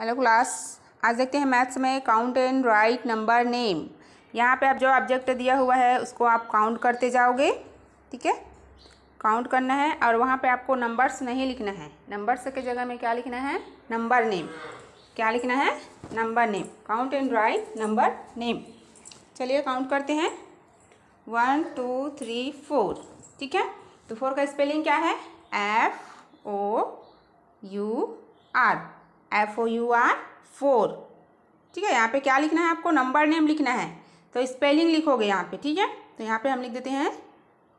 Hello class, आज देखते हैं मैथ्स में count and write number name. यहाँ पे आप जो ऑब्जेक्ट दिया हुआ है, उसको आप काउंट करते जाओगे, ठीक है? काउंट करना है और वहाँ पे आपको नंबर्स नहीं लिखना है। नंबर्स के जगह में क्या लिखना है? Number name. क्या लिखना है? Number name. Count and write number name. चलिए काउंट करते हैं। वन, टू, थ्री, फोर, ठीक है? तो फोर का स्पेलिंग क्या है? F, O, U, R. F O U R four ठीक है, यहाँ पे क्या लिखना है आपको? नंबर नेम लिखना है। तो स्पेलिंग लिखोगे यहाँ पे, ठीक है? तो यहाँ पे हम लिख देते हैं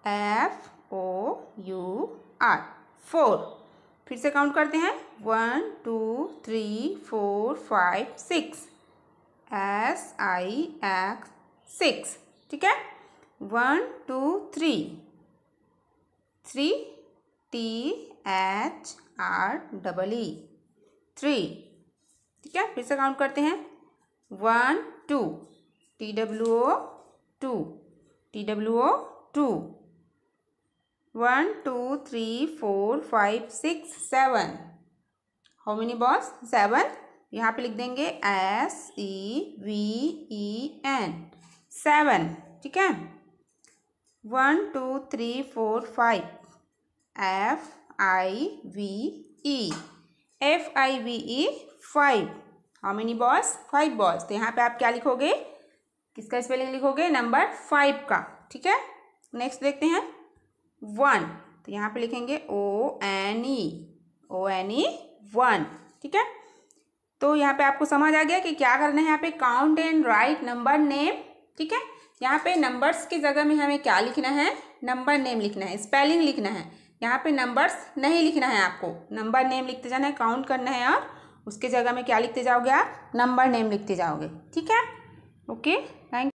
F O U R four फिर से काउंट करते हैं। One two three four five six S I X six ठीक है? One two three three T H R double E three. ठीक है, फिर से काउंट करते हैं। One two T W O two T W O two one two three four five six seven how many balls seven यहाँ पे लिख देंगे S E V E N seven ठीक है? One two three four five F I V E F I V E five how many balls five balls तो यहाँ पे आप क्या लिखोगे? किसका स्पेलिंग लिखोगे? नंबर फाइव का। ठीक है? नेक्स्ट देखते हैं. वन तो यहाँ पे लिखेंगे O N E O N E one ठीक है? तो यहाँ पे आपको समझ आ गया कि क्या करना है यहाँ पे. Count and write number name ठीक है? यहाँ पे नंबर्स की जगह में हमें क्या लिखना है? नंबर नेम लिखना है. स्पेलिंग लिखना है. यहाँ पे नंबर्स नहीं लिखना है आपको। नंबर नेम लिखते जाना है काउंट करना है और उसके जगह में क्या लिखते जाओगे आप? नंबर नेम लिखते जाओगे। ठीक है? Okay thank